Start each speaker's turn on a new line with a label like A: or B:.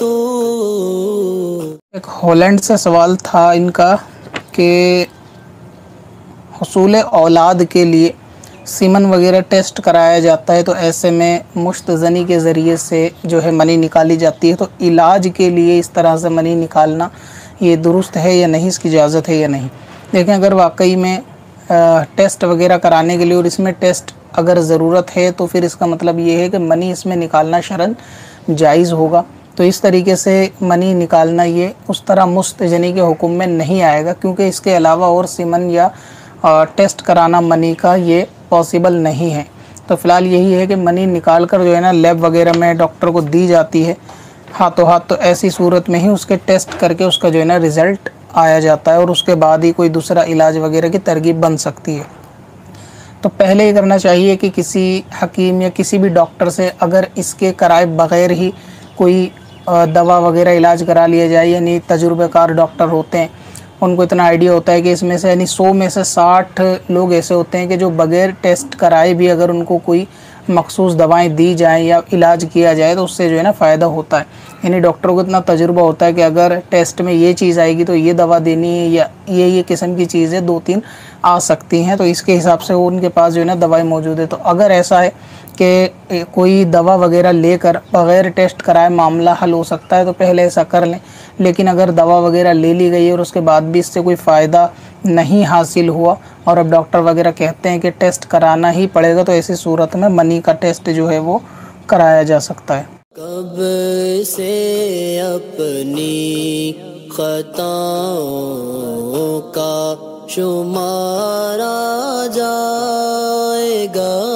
A: तो।
B: एक हॉलैंड से सवाल था इनका कि हसूल औलाद के लिए सीमन वगैरह टेस्ट कराया जाता है तो ऐसे में मुश्तजनी के ज़रिए से जो है मनी निकाली जाती है तो इलाज के लिए इस तरह से मनी निकालना ये दुरुस्त है या नहीं, इसकी इजाज़त है या नहीं। देखें अगर वाकई में टेस्ट वगैरह कराने के लिए और इसमें टेस्ट अगर ज़रूरत है तो फिर इसका मतलब ये है कि मनी इसमें निकालना शरण जायज़ होगा। तो इस तरीके से मनी निकालना ये उस तरह मुस्तजनी के हुक्म में नहीं आएगा, क्योंकि इसके अलावा और सिमन या टेस्ट कराना मनी का ये पॉसिबल नहीं है। तो फ़िलहाल यही है कि मनी निकाल कर जो है ना, लैब वगैरह में डॉक्टर को दी जाती है। हाथों हाथ तो ऐसी सूरत में ही उसके टेस्ट करके उसका जो है ना रिज़ल्ट आया जाता है और उसके बाद ही कोई दूसरा इलाज वगैरह की तरकीब बन सकती है। तो पहले ये करना चाहिए कि किसी हकीम या किसी भी डॉक्टर से अगर इसके कराए बग़ैर ही कोई दवा वगैरह इलाज करा लिया जाए, यानी तजुर्बेकार डॉक्टर होते हैं, उनको इतना आइडिया होता है कि इसमें से, यानी सौ में से साठ लोग ऐसे होते हैं कि जो बग़ैर टेस्ट कराए भी अगर उनको कोई मखसूस दवाएँ दी जाएँ या इलाज किया जाए तो उससे जो है ना फ़ायदा होता है। यानी डॉक्टरों को इतना तजुर्बा होता है कि अगर टेस्ट में ये चीज़ आएगी तो ये दवा देनी है या ये ये किस्म की चीज़ें दो तीन आ सकती हैं तो इसके हिसाब से वो उनके पास जो है ना दवाई मौजूद है। तो अगर ऐसा है कि कोई दवा वगैरह लेकर बग़ैर टेस्ट कराए मामला हल हो सकता है तो पहले ऐसा कर लें। लेकिन अगर दवा वगैरह ले ली गई और उसके बाद भी इससे कोई फ़ायदा नहीं हासिल हुआ और अब डॉक्टर वगैरह कहते हैं कि टेस्ट कराना ही पड़ेगा तो ऐसी सूरत में मनी का टेस्ट जो है वो कराया जा सकता है।
A: कब से अपनी खताओं का शुमारा जाएगा?